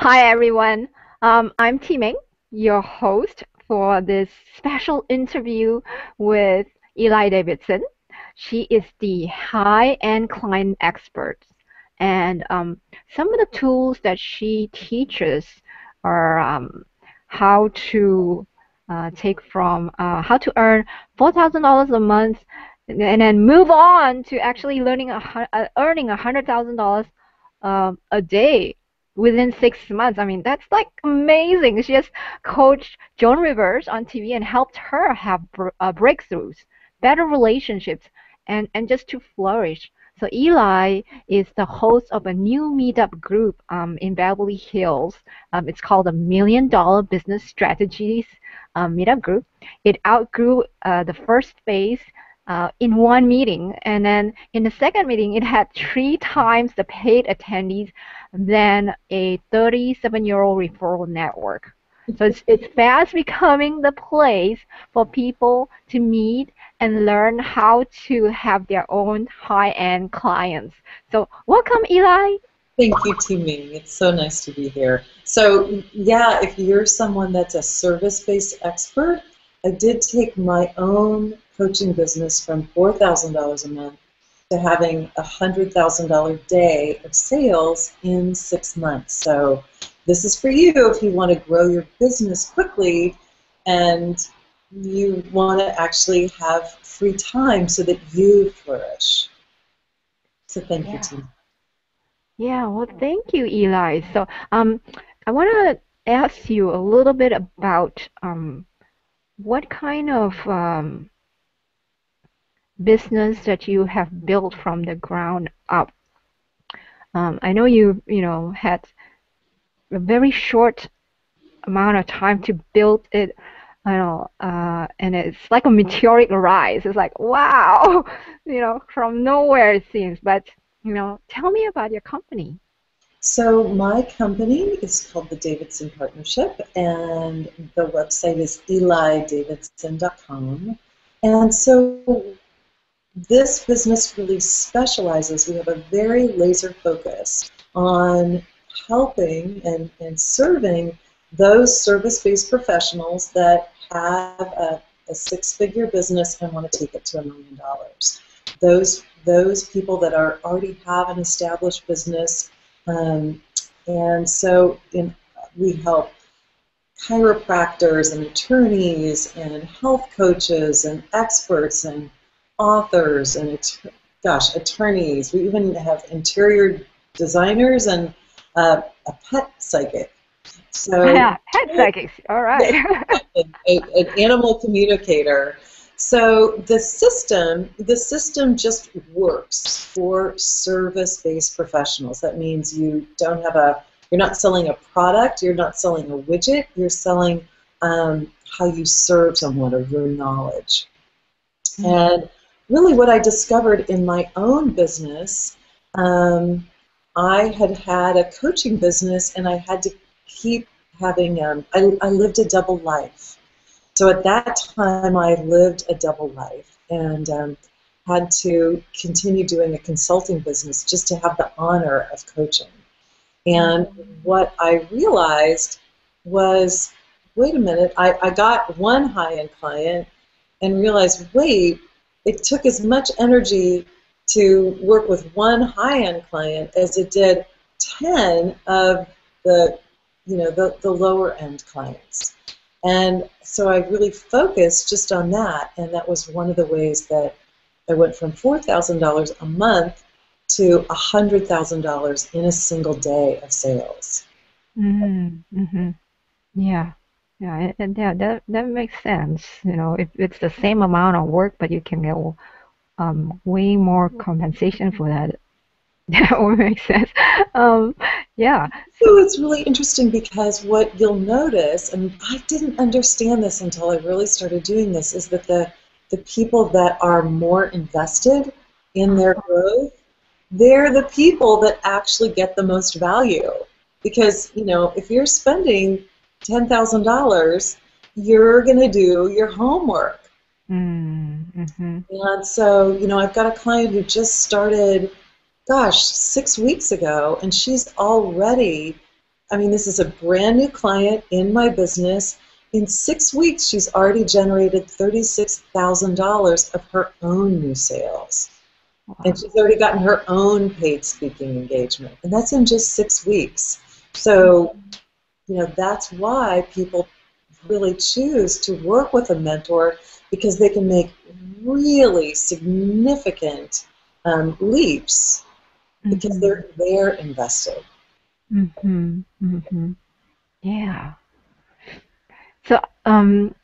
Hi, everyone. Um, I'm Teeming, your host for this special interview with Eli Davidson. She is the high-end client expert, and um, some of the tools that she teaches are um, how to uh, take from uh, how to earn four thousand dollars a month, and then move on to actually learning a, uh, earning a hundred thousand dollars um, a day within six months. I mean, that's like amazing. She has coached Joan Rivers on TV and helped her have uh, breakthroughs, better relationships, and, and just to flourish. So Eli is the host of a new meetup group um, in Beverly Hills. Um, it's called the Million Dollar Business Strategies uh, Meetup Group. It outgrew uh, the first phase uh, in one meeting. And then in the second meeting, it had three times the paid attendees than a 37-year-old referral network. So it's, it's fast becoming the place for people to meet and learn how to have their own high-end clients. So welcome, Eli. Thank you, Teeming. It's so nice to be here. So yeah, if you're someone that's a service-based expert, I did take my own coaching business from $4,000 a month to having a $100,000 day of sales in six months. So this is for you if you want to grow your business quickly and you want to actually have free time so that you flourish. So thank yeah. you, Tina. Yeah, well, thank you, Eli. So um, I want to ask you a little bit about um, what kind of um, business that you have built from the ground up. Um, I know you you know had a very short amount of time to build it. I know, uh, and it's like a meteoric rise. It's like wow, you know, from nowhere it seems. But you know, tell me about your company. So my company is called the Davidson Partnership, and the website is elidavidson.com. And so this business really specializes. We have a very laser focus on helping and, and serving those service-based professionals that have a, a six-figure business and want to take it to a million dollars. Those those people that are already have an established business, um, and so in, we help chiropractors and attorneys and health coaches and experts and authors and gosh, attorneys. We even have interior designers and uh, a pet psychic. So yeah, pet psychics. All right. an, an animal communicator. So the system, the system just works for service-based professionals. That means you don't have a, you're not selling a product, you're not selling a widget, you're selling um, how you serve someone or your knowledge. Mm-hmm. And really what I discovered in my own business, um, I had had a coaching business and I had to keep having, um, I, I lived a double life. So at that time I lived a double life and um, had to continue doing a consulting business just to have the honor of coaching. And what I realized was, wait a minute, I, I got one high-end client and realized, wait, it took as much energy to work with one high-end client as it did 10 of the you know the, the lower end clients and so i really focused just on that and that was one of the ways that i went from $4000 a month to $100000 in a single day of sales mm-hmm. Mm-hmm. yeah yeah, and yeah, that that makes sense. You know, if it's the same amount of work, but you can get um, way more compensation for that. That would make sense. Um, yeah. So it's really interesting because what you'll notice, and I didn't understand this until I really started doing this, is that the the people that are more invested in their growth, they're the people that actually get the most value. Because you know, if you're spending $10,000, you're going to do your homework. Mm-hmm. And so, you know, I've got a client who just started, gosh, six weeks ago, and she's already I mean, this is a brand new client in my business. In six weeks, she's already generated $36,000 of her own new sales. Wow. And she's already gotten her own paid speaking engagement. And that's in just six weeks. So, you know, that's why people really choose to work with a mentor because they can make really significant um, leaps because mm-hmm. they're they're invested. Mhm. Mhm. Yeah. So um,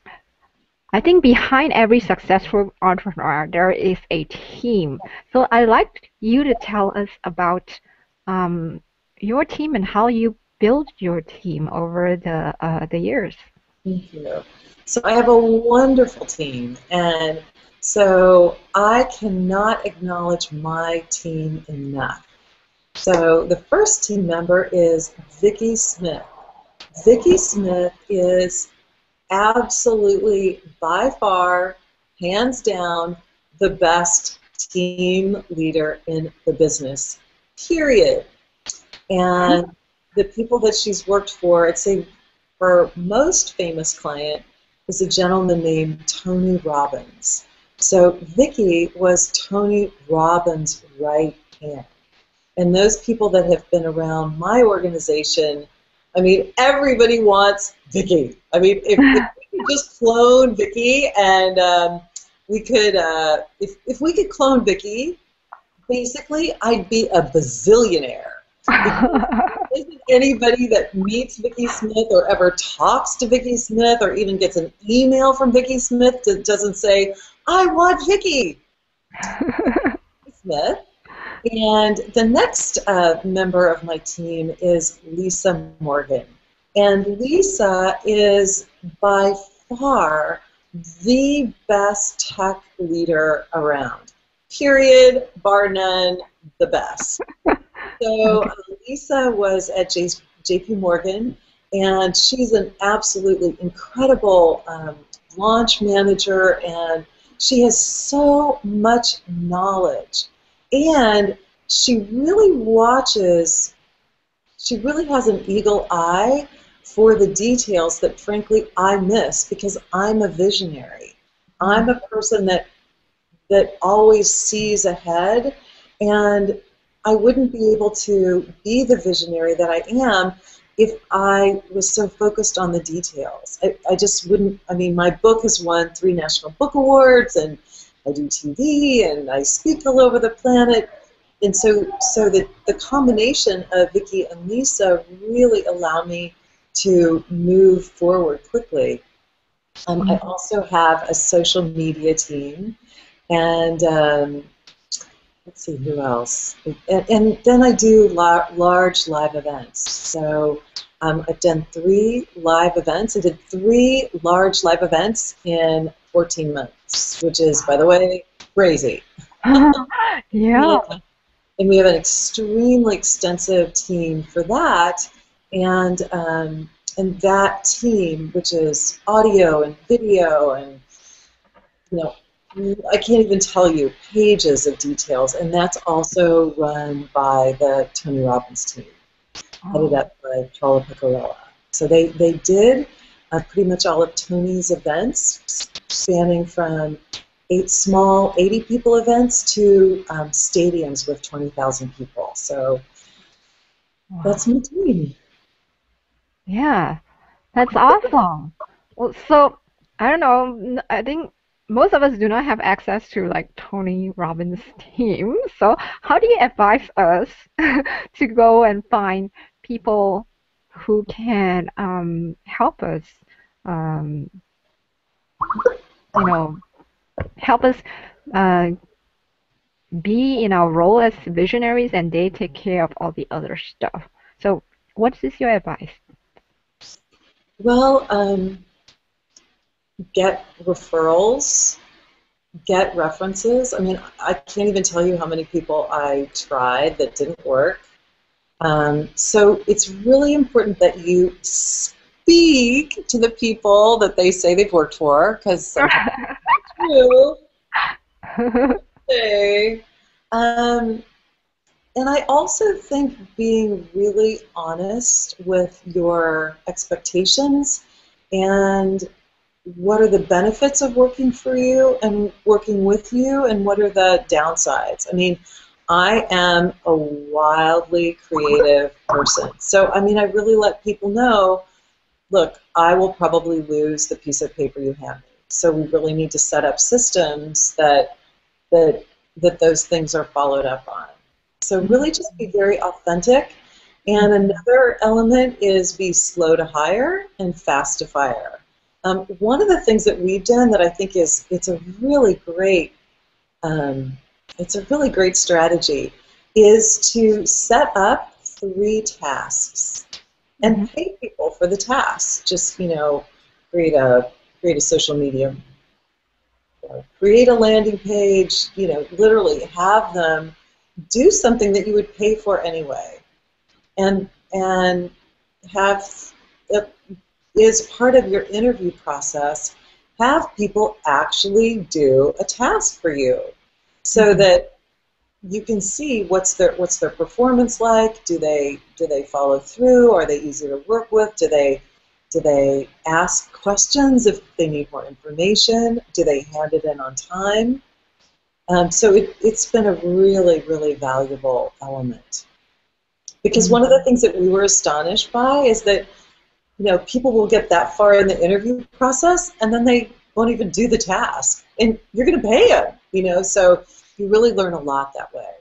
I think behind every successful entrepreneur there is a team. So I'd like you to tell us about um, your team and how you build your team over the uh, the years. Thank you. So I have a wonderful team, and so I cannot acknowledge my team enough. So the first team member is Vicki Smith. Vicki Smith is absolutely by far, hands down, the best team leader in the business. Period. And the people that she's worked for, I'd say her most famous client is a gentleman named Tony Robbins. So Vicki was Tony Robbins' right hand. And those people that have been around my organization, I mean, everybody wants Vicki. I mean, if, if we could just clone Vicki and um, we could, uh, if, if we could clone Vicki, basically I'd be a bazillionaire. isn't anybody that meets Vicki Smith or ever talks to Vicki Smith or even gets an email from Vicki Smith that doesn't say, I want Vicki Smith. And the next uh, member of my team is Lisa Morgan. And Lisa is by far the best tech leader around. Period, bar none, the best. So uh, Lisa was at J- JP Morgan, and she's an absolutely incredible um, launch manager, and she has so much knowledge. And she really watches, she really has an eagle eye for the details that, frankly, I miss because I'm a visionary. I'm a person that that always sees ahead, and I wouldn't be able to be the visionary that I am if I was so focused on the details. I, I just wouldn't, I mean, my book has won three National Book Awards, and I do TV, and I speak all over the planet. And so, so the, the combination of Vicki and Lisa really allow me to move forward quickly. Um, I mm-hmm. also have a social media team, and um, let's see who else. And, and then I do la- large live events. So um, I've done three live events. I did three large live events in 14 months, which is, by the way, crazy. yeah. And we have an extremely extensive team for that. And um, and that team, which is audio and video and you know I can't even tell you pages of details, and that's also run by the Tony Robbins team, oh. headed up by Charlie Picarella. So they, they did uh, pretty much all of Tony's events, spanning from eight small 80 people events to um, stadiums with 20,000 people. So wow. that's my team. Yeah, that's awesome. Well, so I don't know. I think most of us do not have access to like Tony Robbins' team. So how do you advise us to go and find people who can um, help us, um, you know, help us uh, be in our role as visionaries, and they take care of all the other stuff. So what is your advice? Well, um, get referrals, get references. I mean, I can't even tell you how many people I tried that didn't work. Um, so it's really important that you speak to the people that they say they've worked for, because sometimes true. um, and I also think being really honest with your expectations and what are the benefits of working for you and working with you and what are the downsides. I mean, I am a wildly creative person. So, I mean, I really let people know look, I will probably lose the piece of paper you hand me. So, we really need to set up systems that, that, that those things are followed up on. So, really just be very authentic. And another element is be slow to hire and fast to fire. Um, one of the things that we've done that I think is it's a really great um, it's a really great strategy, is to set up three tasks and mm-hmm. pay people for the tasks. Just you know, create a create a social media, create a landing page. You know, literally have them do something that you would pay for anyway, and and have it is part of your interview process. Have people actually do a task for you so mm-hmm. that you can see what's their what's their performance like. Do they do they follow through? Are they easy to work with? Do they do they ask questions if they need more information? Do they hand it in on time? Um, so it, it's been a really, really valuable element. Because one of the things that we were astonished by is that, you know, people will get that far in the interview process and then they won't even do the task. And you're going to pay them, you know, so you really learn a lot that way.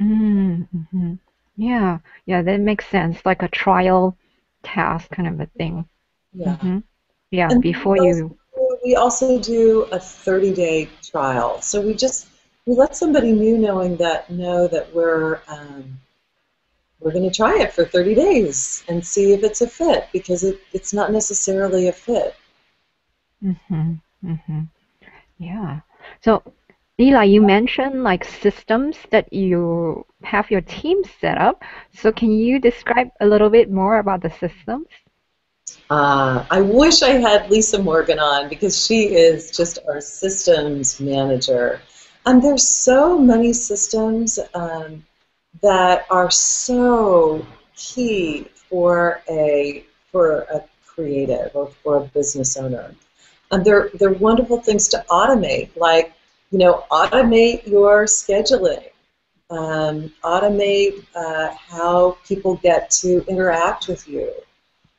Mm-hmm. Yeah, yeah, that makes sense. Like a trial task kind of a thing. Yeah. Mm-hmm. Yeah, and before we you. we also do a 30-day trial. So we just we let somebody new knowing that know that we're um, we're going to try it for 30 days and see if it's a fit because it, it's not necessarily a fit. Mhm. Mhm. Yeah. So Eli, you mentioned like systems that you have your team set up. So can you describe a little bit more about the systems? Uh, I wish I had Lisa Morgan on because she is just our systems manager. And there's so many systems um, that are so key for a for a creative or for a business owner. And they're they're wonderful things to automate, like you know, automate your scheduling. Um, automate uh, how people get to interact with you.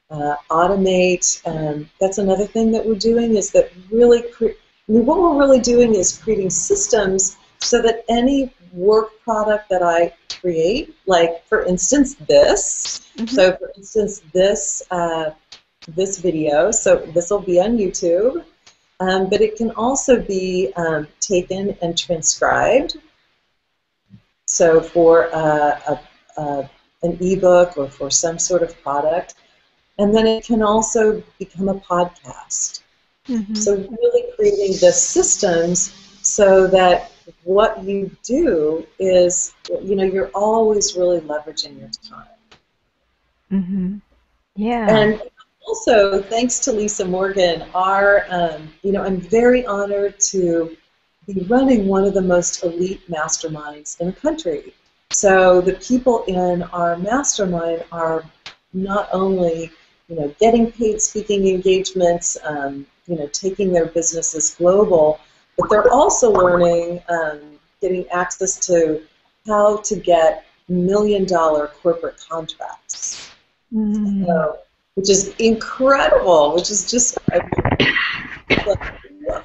Uh, automate. Um, that's another thing that we're doing is that really. Cre- I mean, what we're really doing is creating systems so that any work product that I create, like for instance this. Mm-hmm. So for instance this uh, this video. So this will be on YouTube. Um, but it can also be um, taken and transcribed. So for uh, a, a, an ebook or for some sort of product. And then it can also become a podcast. Mm-hmm. So really creating the systems so that what you do is, you know, you're always really leveraging your time. Mm-hmm. Yeah. And also, thanks to Lisa Morgan, our, um, you know, I'm very honored to be running one of the most elite masterminds in the country. So the people in our mastermind are not only, you know, getting paid speaking engagements, um, you know, taking their businesses global, but they're also learning, um, getting access to how to get million dollar corporate contracts. Mm. So which is incredible, which is just like,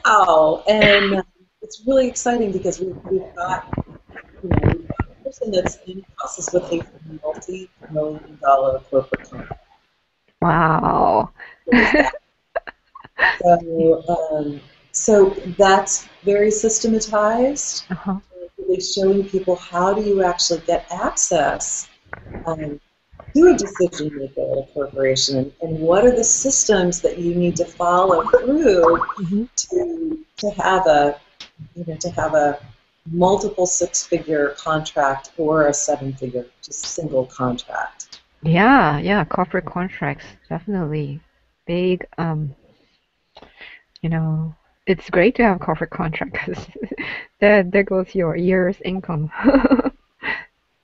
wow. And it's really exciting because we've, we've got you know, we've got a person that's in process with a multi-million dollar corporate company. Wow. so, um, so that's very systematized. Uh-huh. Really showing people how do you actually get access um, to a decision maker at a corporation and, and what are the systems that you need to follow through mm-hmm. to to have a you know to have a multiple six figure contract or a seven figure just single contract? Yeah yeah corporate contracts definitely. Big um you know it's great to have corporate contract because there, there goes your year's income.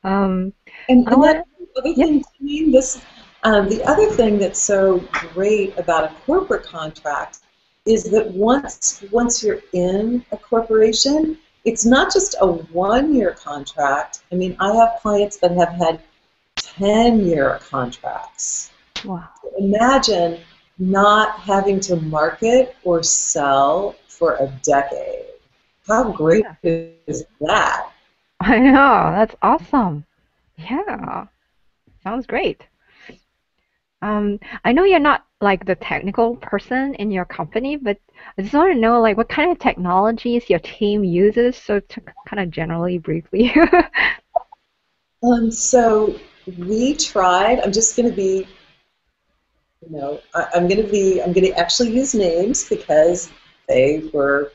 Um, And, and that other thing, Janine, this um, the other thing that's so great about a corporate contract is that once once you're in a corporation, it's not just a one-year contract. I mean, I have clients that have had ten-year contracts. wow. Imagine not having to market or sell for a decade. How great is that? I know. That's awesome. Yeah. Sounds great. Um, I know you're not like the technical person in your company, but I just want to know like what kind of technologies your team uses, so to kind of generally briefly. Um, so we tried. I'm just going to be, you know, I, I'm going to be. I'm going to actually use names because they were.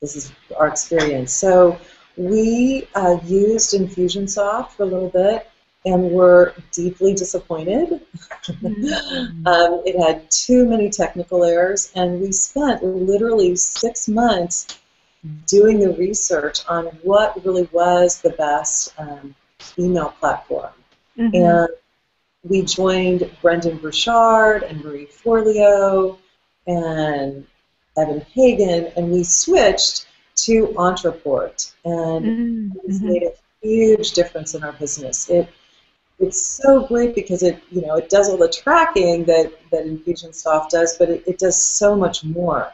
This is our experience. So we uh, used Infusionsoft for a little bit and were deeply disappointed. um, it had too many technical errors, and we spent literally six months doing the research on what really was the best um, email platform. Mhm. And we joined Brendon Burchard and Marie Forleo and Evan Hagen, and we switched to Ontraport. And Mm, it's made a huge difference in our business. It it's so great because it you know it does all the tracking that that Infusionsoft does, but it, it does so much more.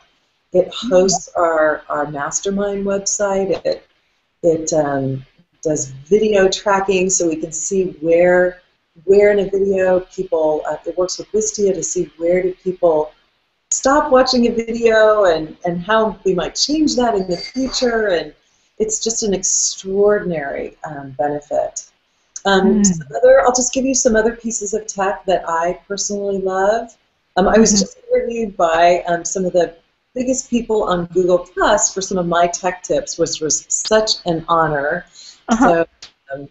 It hosts our our mastermind website. It it um, does video tracking so we can see where where in a video people. Uh, it works with Wistia to see where do people stop watching a video and and how we might change that in the future and it's just an extraordinary um, benefit. Um, Mm. other, I'll just give you some other pieces of tech that I personally love. Um, I was Mhm. just interviewed by um, some of the biggest people on Google Plus for some of my tech tips, which was such an honor. Uh-huh. So, um,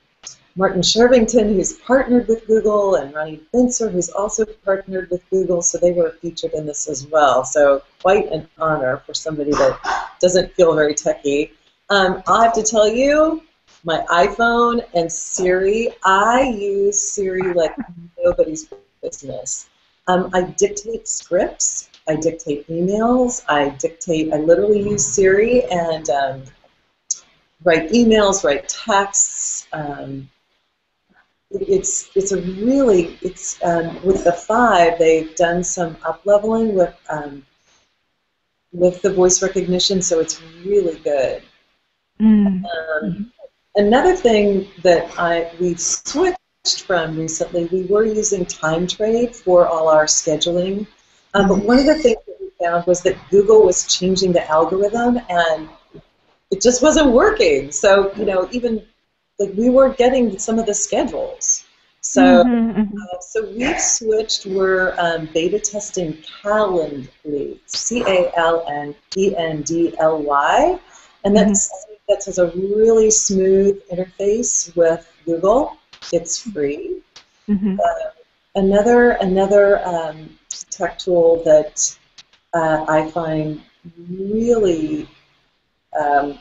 Martin Shervington, who's partnered with Google, and Ronnie Bincer, who's also partnered with Google, so they were featured in this as well. So, quite an honor for somebody that doesn't feel very techy. Um, I have to tell you, my iPhone and Siri, I use Siri like nobody's business. Um, I dictate scripts, I dictate emails, I dictate, I literally use Siri and um, write emails, write texts. Um, it's it's a really it's um, with the five they've done some up leveling with um, with the voice recognition, so it's really good. Mm, Um, another thing that I we've switched from recently, we were using TimeTrade for all our scheduling, um, but one of the things that we found was that Google was changing the algorithm and it just wasn't working. So you know, even like we weren't getting some of the schedules. So. mhm, mhm. Uh, so we've switched. We're um, beta testing Calendly, C A L N E N D L Y, and that's that has a really smooth interface with Google. It's free. Mhm. Another another um, tech tool that uh, I find really um,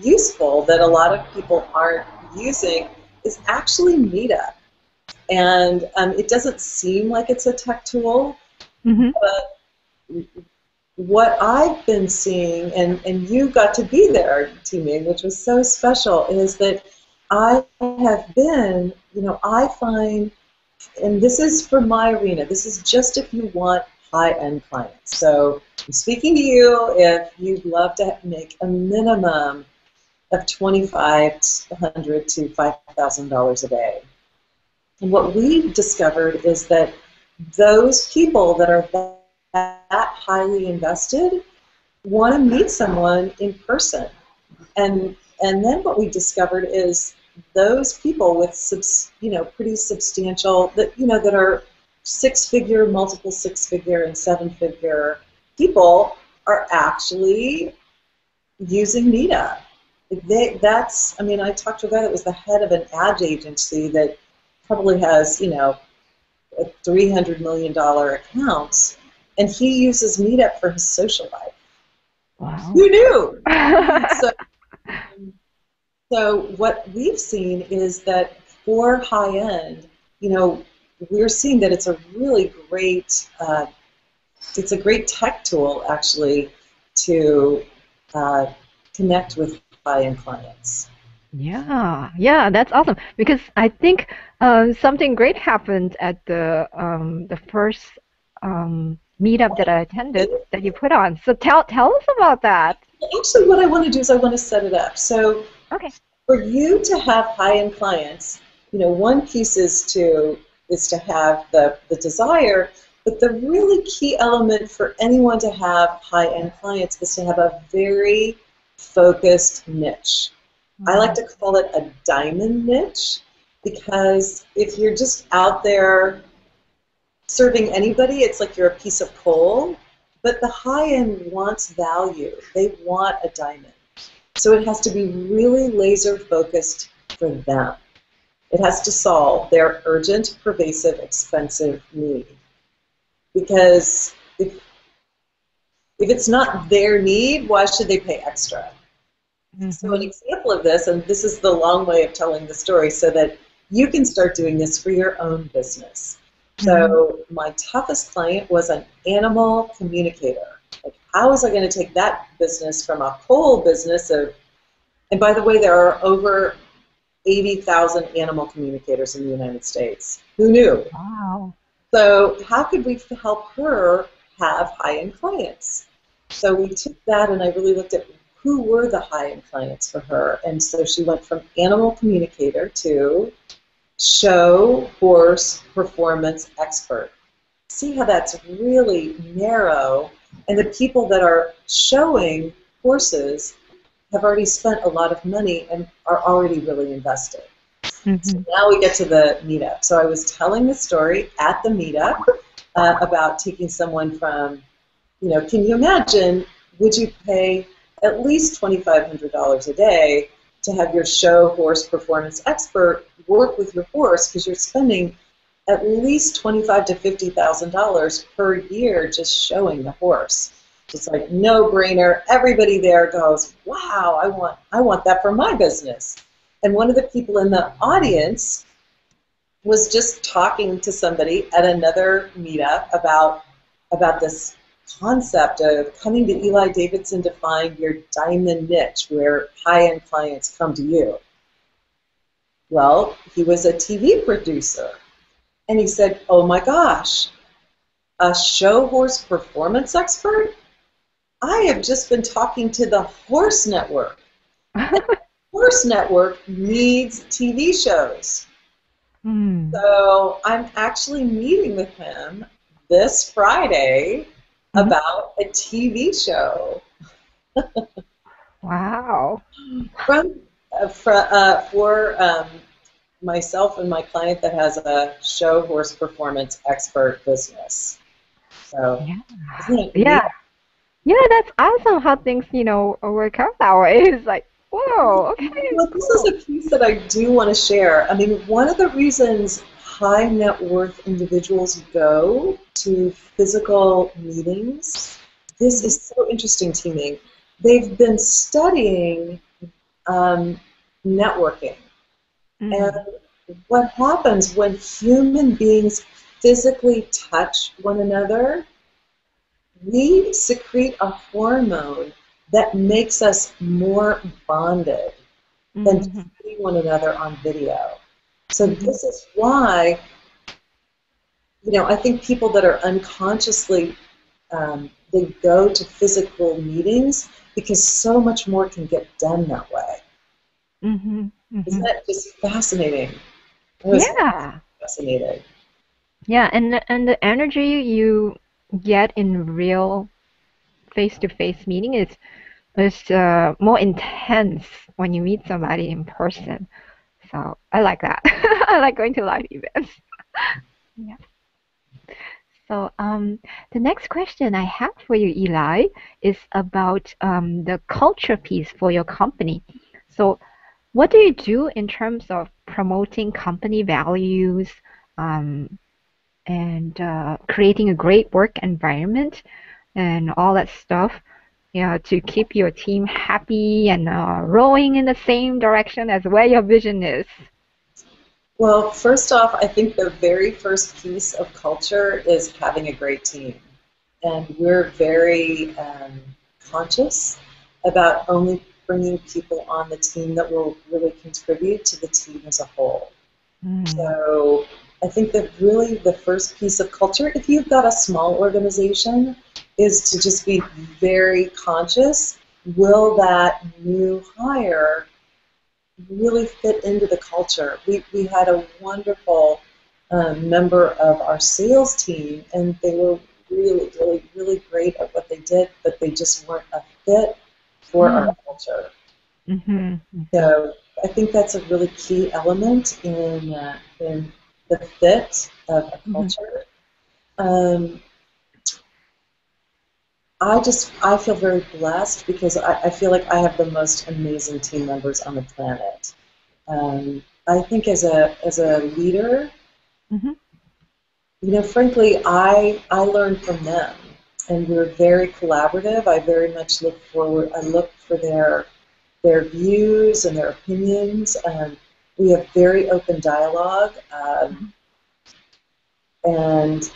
useful that a lot of people aren't using is actually Meetup. And um, it doesn't seem like it's a tech tool, Mhm. but what I've been seeing, and, and you got to be there, Timmy, which was so special, is that I have been, you know, I find, and this is for my arena, this is just if you want high end clients. So I'm speaking to you if you'd love to make a minimum of 2,500 to $5,000 a day. And what we discovered is that those people that are that highly invested want to meet someone in person. And and then what we discovered is those people with subs, you know pretty substantial that you know that are six figure, multiple six figure and seven figure people are actually using Meetup. They, that's I mean I talked to a guy that was the head of an ad agency that probably has you know a three hundred million dollar accounts, and he uses Meetup for his social life. Wow. Who knew? so, so what we've seen is that for high end, you know, we're seeing that it's a really great, uh, it's a great tech tool actually to uh, connect with high end clients. Yeah, yeah, that's awesome. Because I think um, something great happened at the um, the first um, meetup that I attended that you put on. So tell tell us about that. Actually, what I want to do is I want to set it up. So okay. for you to have high-end clients, you know, one piece is to is to have the, the desire, but the really key element for anyone to have high-end clients is to have a very focused niche. Mm-hmm. I like to call it a diamond niche because if you're just out there serving anybody, it's like you're a piece of coal. But the high end wants value. They want a diamond. So it has to be really laser focused for them. It has to solve their urgent, pervasive, expensive need. Because if, if it's not their need, why should they pay extra? Mm-hmm. So, an example of this, and this is the long way of telling the story so that you can start doing this for your own business. So mm-hmm. my toughest client was an animal communicator. Like, how was I going to take that business from a whole business of, and by the way, there are over 80,000 animal communicators in the United States. Who knew? Wow. So how could we help her have high-end clients? So we took that and I really looked at who were the high-end clients for her. And so she went from animal communicator to show horse performance expert. See how that's really narrow, and the people that are showing horses have already spent a lot of money and are already really invested. Mm-hmm. So now we get to the meetup. So I was telling the story at the meetup uh, about taking someone from, you know, can you imagine, would you pay at least $2,500 a day to have your show horse performance expert work with your horse because you're spending at least twenty-five to fifty thousand dollars per year just showing the horse. It's like no brainer. Everybody there goes, "Wow, I want I want that for my business." And one of the people in the audience was just talking to somebody at another meetup about about this concept of coming to Eli Davidson to find your diamond niche where high-end clients come to you. Well, he was a TV producer. And he said, Oh my gosh, a show horse performance expert? I have just been talking to the Horse Network. the Horse Network needs TV shows. Mm. So I'm actually meeting with him this Friday mm-hmm. about a TV show. wow. From uh, for, uh, for um, myself and my client that has a show horse performance expert business. So yeah, yeah, yeah, that's awesome how things you know work out that way. It's like whoa, okay. Well, this is a piece that I do want to share. I mean, one of the reasons high net worth individuals go to physical meetings. This is so interesting to me. They've been studying um, networking. Mm-hmm. And what happens when human beings physically touch one another, we secrete a hormone that makes us more bonded mm-hmm. than to see one another on video. So mm-hmm. this is why, you know, I think people that are unconsciously um, they go to physical meetings because so much more can get done that way. Mm-hmm, mm-hmm. Isn't that just fascinating? yeah. Fascinating. Yeah, and and the energy you get in real face-to-face meeting is is uh, more intense when you meet somebody in person. So I like that. I like going to live events. yeah. So um, the next question I have for you, Eli, is about um, the culture piece for your company. So what do you do in terms of promoting company values um, and uh, creating a great work environment and all that stuff? You know, to keep your team happy and uh, rowing in the same direction as where your vision is. Well, first off, I think the very first piece of culture is having a great team. And we're very um, conscious about only bringing people on the team that will really contribute to the team as a whole. Mm. So I think that really the first piece of culture, if you've got a small organization, is to just be very conscious. Will that new hire really fit into the culture? We, we had a wonderful um, member of our sales team, and they were really, really, really great at what they did, but they just weren't a fit for mm. our culture. Mm-hmm. So I think that's a really key element in uh, in the fit of a mm-hmm. culture. Mm-hmm. Um, I just I feel very blessed because I, I, feel like I have the most amazing team members on the planet. Um, I think as a as a leader, mm-hmm. you know, frankly, I I learn from them, and we're very collaborative. I very much look forward. I look for their their views and their opinions. Um, we have very open dialogue, um, mm-hmm. and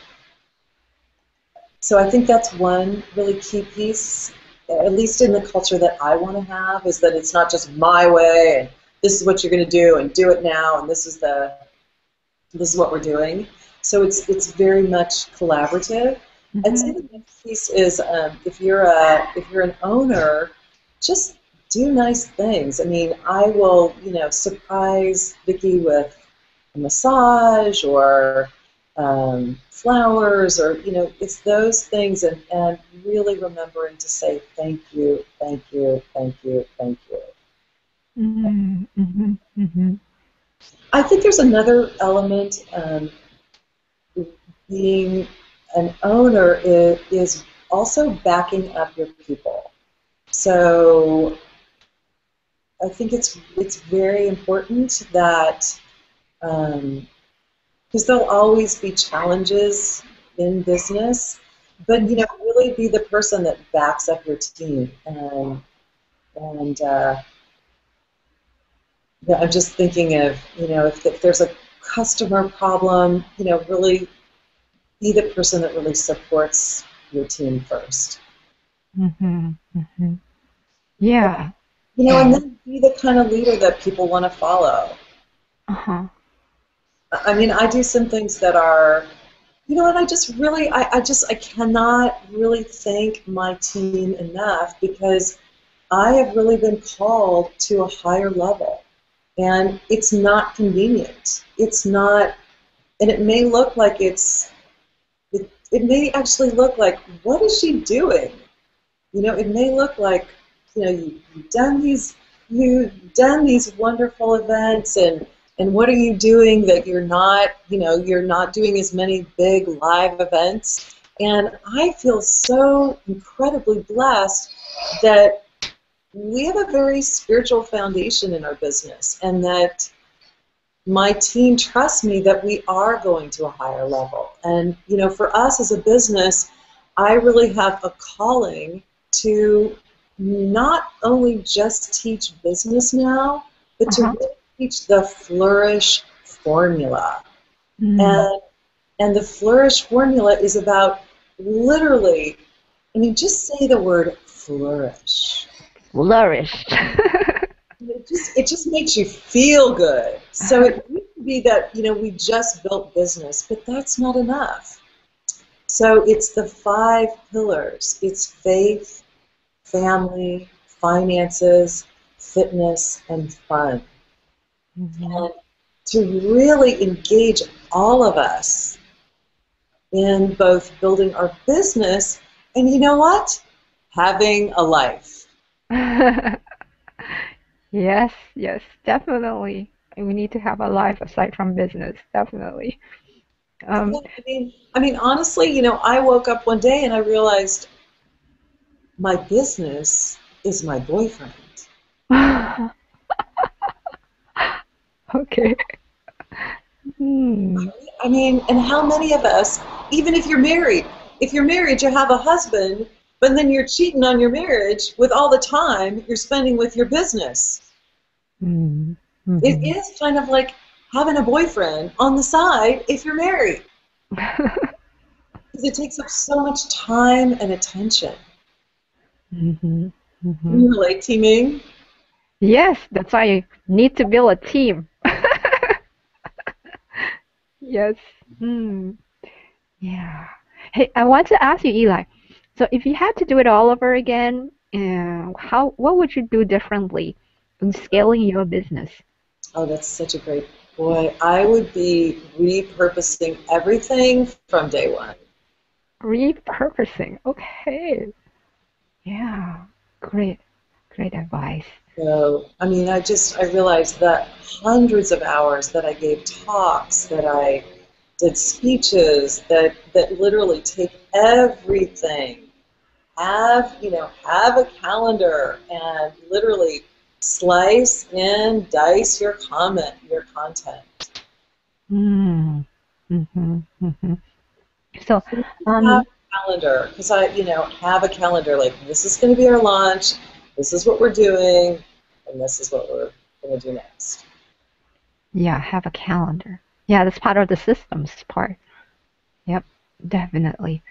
so I think that's one really key piece, at least in the culture that I want to have, is that it's not just my way and this is what you're going to do and do it now and this is the this is what we're doing. So it's it's very much collaborative. Mm-hmm. And so the next piece is um, if you're a if you're an owner, just do nice things. I mean, I will you know surprise Vicki with a massage or um, flowers or you know it's those things and, and really remembering to say thank you thank you thank you thank you mm-hmm, mm-hmm, mm-hmm. i think there's another element um, being an owner is, is also backing up your people so i think it's it's very important that um, because there'll always be challenges in business, but you know, really be the person that backs up your team. And and uh, yeah, I'm just thinking of you know, if, if there's a customer problem, you know, really be the person that really supports your team 1st Mm-hmm. Mm-hmm. Yeah. You know, and then be the kind of leader that people want to follow. Uh huh. I mean, I do some things that are, you know, and I just really, I, I just, I cannot really thank my team enough because I have really been called to a higher level. And it's not convenient. It's not, and it may look like it's, it, it may actually look like, what is she doing? You know, it may look like, you know, you, you've done these, you've done these wonderful events and and what are you doing that you're not you know you're not doing as many big live events and i feel so incredibly blessed that we have a very spiritual foundation in our business and that my team trusts me that we are going to a higher level and you know for us as a business i really have a calling to not only just teach business now but uh-huh. to teach the Flourish formula. Mm. And, and the Flourish formula is about literally, I mean, just say the word flourish. Flourish. it, just, it just makes you feel good. So it used to be that, you know, we just built business, but that's not enough. So it's the five pillars. It's faith, family, finances, fitness, and fun. Mm-hmm. And to really engage all of us in both building our business and you know what? Having a life. yes, yes, definitely. We need to have a life aside from business, definitely. Um, I mean, I mean, honestly, you know, I woke up one day and I realized my business is my boyfriend. Okay. Hmm. I mean, and how many of us, even if you're married, if you're married, you have a husband, but then you're cheating on your marriage with all the time you're spending with your business. Mm-hmm. It is kind of like having a boyfriend on the side if you're married. Because it takes up so much time and attention. Mm-hmm. Mm-hmm. You relate, Teeming? Yes, that's why you need to build a team. Yes. Mm. Yeah. Hey, I want to ask you, Eli. So, if you had to do it all over again, uh, how what would you do differently in scaling your business? Oh, that's such a great boy. I would be repurposing everything from day one. Repurposing. Okay. Yeah. Great. Great advice. So, I mean, I just, I realized that hundreds of hours that I gave talks, that I did speeches, that, that literally take everything, have, you know, have a calendar and literally slice and dice your comment, your content. Mm. Mm-hmm. Mm-hmm. So, um, calendar because I, you know, have a calendar like this is going to be our launch, this is what we're doing, and this is what we're going to do next. Yeah, have a calendar. Yeah, that's part of the systems part. Yep, definitely.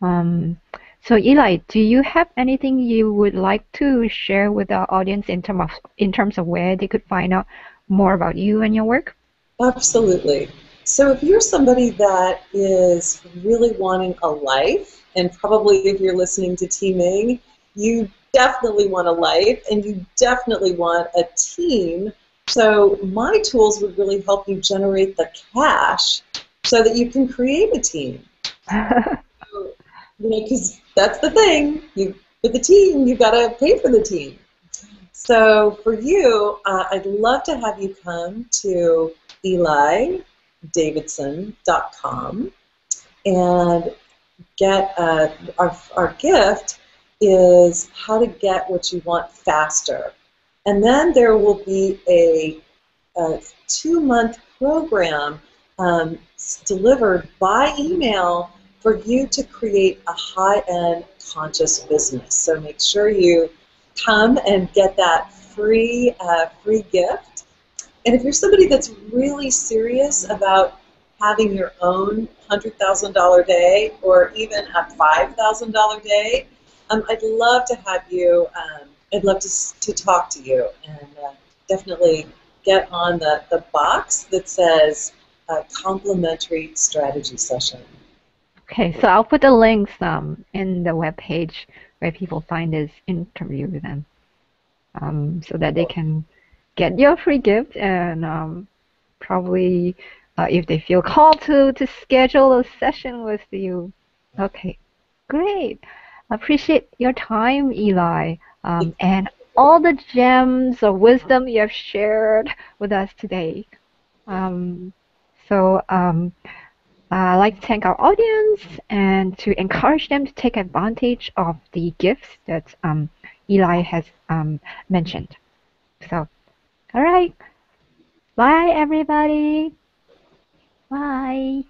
Um, so Eli, do you have anything you would like to share with our audience in terms of in terms of where they could find out more about you and your work? Absolutely. So if you're somebody that is really wanting a life, and probably if you're listening to Teeming, you definitely want a life and you definitely want a team. So my tools would really help you generate the cash so that you can create a team. so, you know, because that's the thing. You with the team, you've got to pay for the team. So for you, uh, I'd love to have you come to Eli davidson.com and get uh, our, our gift is how to get what you want faster. And then there will be a, a two month program um, delivered by email for you to create a high end conscious business. So make sure you come and get that free, uh, free gift and if you're somebody that's really serious about having your own $100,000 day or even a $5,000 day, um, I'd love to have you, um, I'd love to, to talk to you and uh, definitely get on the, the box that says uh, complimentary strategy session. Okay, so I'll put the links um, in the web page where people find this interview with them um, so that they can get your free gift and um, probably uh, if they feel called to to schedule a session with you. Okay, great. Appreciate your time, Eli, um, and all the gems of wisdom you have shared with us today. Um, so um, I'd like to thank our audience and to encourage them to take advantage of the gifts that um, Eli has um, mentioned. So all right. Bye, everybody. Bye.